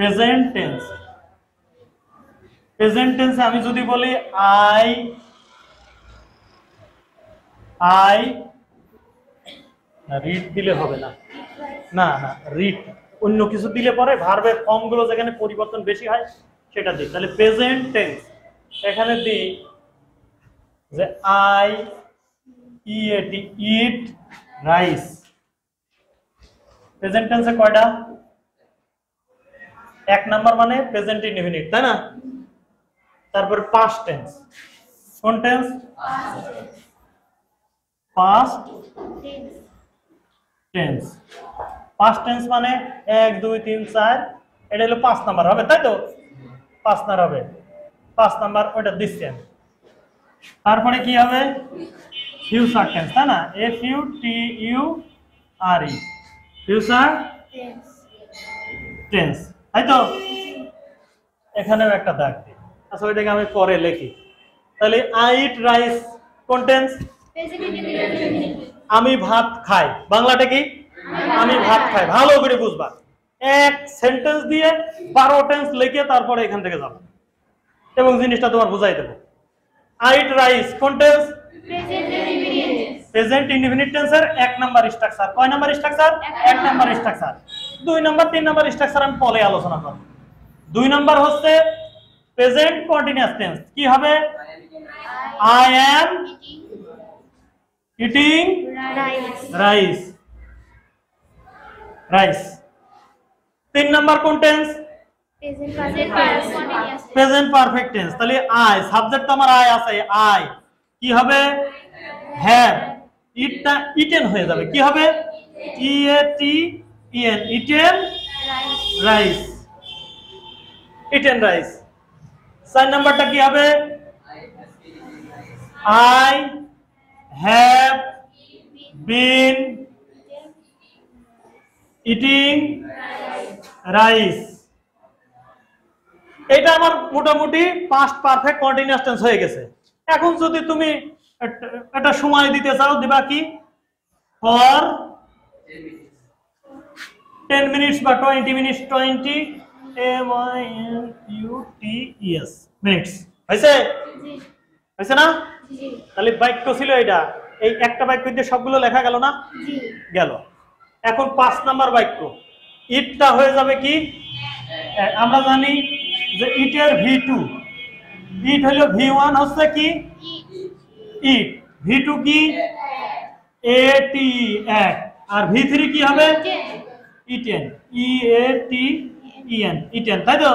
Present tense present টেন্সে আমি যদি বলি আই আই রিড দিলে হবে না। না না রিড অন্য কিছু দিলে পরে ভার্বের ফর্মগুলো যেখানে পরিবর্তন বেশি হয়, সেটা দিই। তাহলে প্রেজেন্ট টেন্স এখানে দিই যে I E A T eat rice present টেন্সে কয়টা? এক নাম্বার মানে প্রেজেন্ট ইনডিফিনিট তাই না? তারপরে পাস্ট টেন্স কোন tense past tense past tense মানে এক দুই তিন চার এটা হলো পাঁচ নাম্বার হবে তাই তো? পাঁচ নাম্বার হবে। পাঁচ নাম্বার ওটা দিচ্ছি। আমি তারপরে কি হবে? ফিউচার টেন্স তাই না? F U T U R E future tense তাই তো? এখানেও একটা দাগ দিই আচ্ছা ওইটাকে আমি পরে লিখি। তাহলে আই ইট রাইস কোন টেন্স আমি ভাত খাই। বাংলাটা কি? আমি ভাত খাই। ভালো করে বুঝবা। এক সেন্টেন্স দিয়ে বারো টেন্স লিখে তারপরে এখান থেকে যাব। এবং জিনিসটা তোমার বুঝাই দেবো। আইট রাইস কোন টেন্স প্রেজেন্ট ইনডিফিনিট টেন্সের এক নাম্বার স্ট্রাকচার কয় নাম্বার স্ট্রাকচার এক নাম্বার স্ট্রাকচার দুই নম্বর তিন নম্বর স্ট্রাকচার আমি পরে আলোচনা করব। দুই নাম্বার হচ্ছে প্রেজেন্ট কন্টিনিউয়াস টেন্স কি হবে? I am eating rice rice তিন নম্বর কোন টেন্স প্রেজেন্ট পারফেক্ট টেন্স তাহলে আই সাবজেক্ট তো আমার আই আছে আই কি হবে? হ্যাভ ইটটা ইটেন হয়ে যাবে। কি হবে? E A T E N eaten rice eaten rice চার নাম্বারটা কি হবে? I have been eating rice এটা আমার মোটামুটি পাস্ট পারফেক্ট কন্টিনিউয়াস টেন্স হয়ে গেছে। এখন যদি তুমি একটা সময় দিতে চাও, দিবা কি? ফর টেন মিনিটস বা twenty minutes twenty M I N U T E S minutes হয়েছে? হয়েছে না? তাহলে বাক্য ছিল এটা। এই একটা বাক্য দিয়ে সবগুলো লেখা গেল না? গেল। এখন পাঁচ নাম্বার বাক্য ইটটা হয়ে যাবে কি? আমরা জানি যে ইটের ভি টু ইট হলো ভি ওয়ান হচ্ছে কি? ইট। ভি টু কি? এ টি এক। আর ভি থ্রি কি হবে? Eaten E A T E N eaten তাই তো?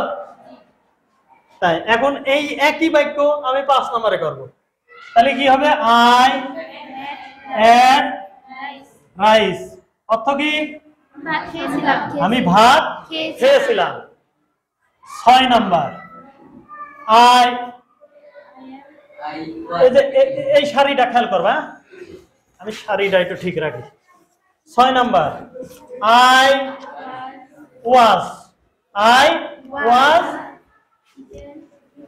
তাই এখন এই একই বাক্য আমি পাঁচ নম্বরে করব। তাহলে কি হবে? আই এড রাইস অর্থ কি? আমি ভাত খেয়েছিলাম। ছয় নাম্বার। আই এই যে এই শাড়িটা খেয়াল করবা হ্যাঁ? আমি শাড়িটা একটু ঠিক রাখি। ছয় number. I was I was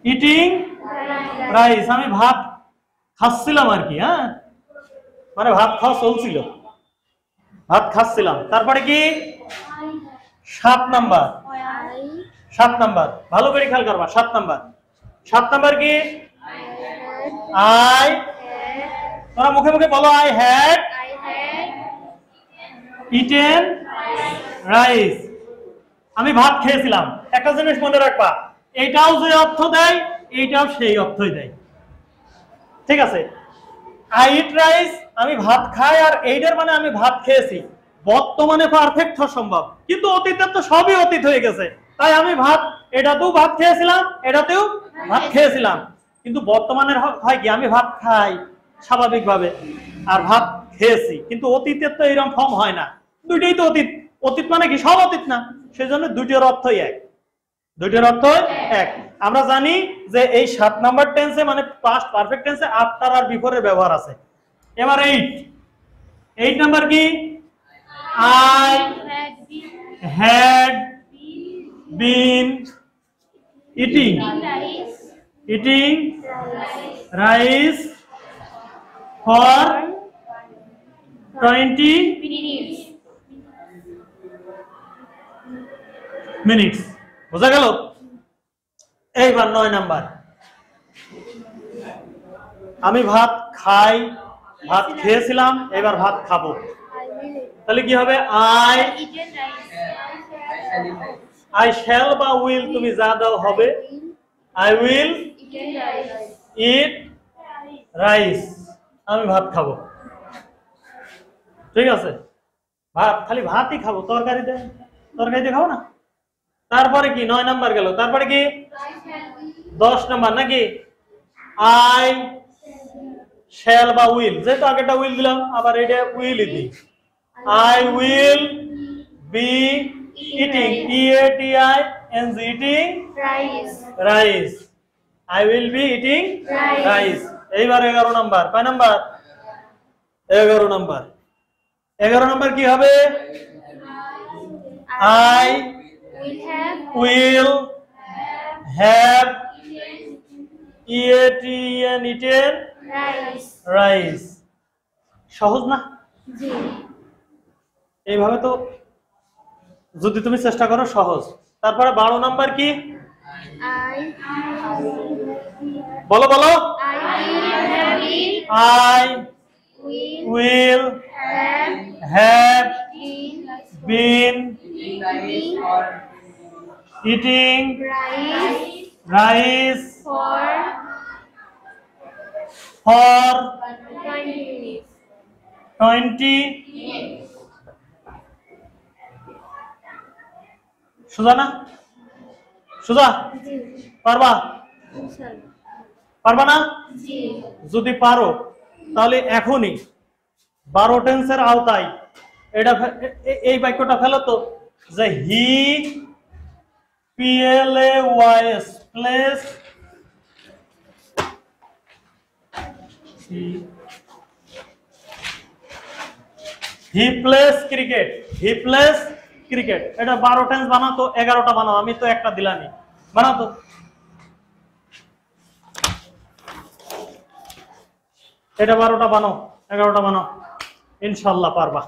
eating rice আমি ভাত খাচ্ছিলাম আর কি হ্যাঁ? মানে ভাত খাওয়া চলছিল। ভাত খাচ্ছিলাম। তারপরে কি? সাত নাম্বার। সাত নাম্বার। ভালো করে খেয়াল করবা সাত নাম্বার। সাত নাম্বার কি? আই তোরা মুখে মুখে বলো আই হ্যাড ইটেন রাইস আমি ভাত খেয়েছিলাম। একটা জিনিস মনে রাখবা, এটাও যে অর্থ দেয় এইটাও সেই অর্থই দেয়। ঠিক আছে? আই ইট রাইস আমি ভাত খাই, আর এইটার মানে আমি ভাত খেয়েছি। বর্তমানে পারফেক্ট সম্ভব কিন্তু অতীতে তো সবই অতীত হয়ে গেছে। তাই আমি ভাত, এটাতেও ভাত খেয়েছিলাম, এটাতেও ভাত খেয়েছিলাম। কিন্তু বর্তমানের হয় কি? আমি ভাত খাই। স্বাভাবিকভাবে। আর ভাত খেয়েছি কিন্তু অতীতের তো এরকম ফর্ম হয় না। দুইটাই তো অতীত। অতীত মানে কি? সব অতীত না। সেজন্য দুইটার অর্থই এক। দুইটার অর্থ এক। আমরা জানি যে এই সাত নাম্বার টেন্সে মানে পাস্ট পারফেক্ট টেন্সে আফটার আর বিফোরের ব্যবহার আছে। এবার এইট এইট নাম্বার কি? I had been eating eating rice for twenty minutes বোঝা গেল? এইবার নয় নাম্বার। আমি ভাত খাই ভাত খেয়েছিলাম এবার ভাত খাব। তাহলে কি হবে? আই আই শ্যাল বা উইল তুমি যা দাও হবে। আই উইল ইট রাইস আমি ভাত খাব। ঠিক আছে? ভাত খালি ভাতই খাব। তরকারি দে তরকারি দিয়ে খাব না? তারপরে কি? নয় নাম্বার গেল। তারপরে কি? দশ নাম্বার নাকি? আই শ্যাল বা উইল। যেহেতু আগেটা উইল দিলাম আবার এটা উইলই দিই। I will be eating. E A T I N G eating rice I will be eating Rice. Rice এইবার এগারো নাম্বার কয় নাম্বার? এগারো নাম্বার। এগারো নাম্বার কি হবে? I will have E A T N eaten rice সহজ না? এইভাবে তো যদি তুমি চেষ্টা করো সহজ। তারপরে বারো নাম্বার কি? বলো বলো। I will have been eating rice for twenty সুজা না? সুজা পারবা? পারবা না? যদি পারো তাহলে এখনই বারো টেন্সের আওতায় এটা এই বাক্যটা ফেলো তো যে he P L A plays he plays cricket he plays cricket. এটা বারো টেন্স বানাতো এগারোটা বানাও আমি তো একটা দিলামই। বানাতো এটা বারোটা বানো এগারোটা বানো ইনশাল্লাহ পারবা।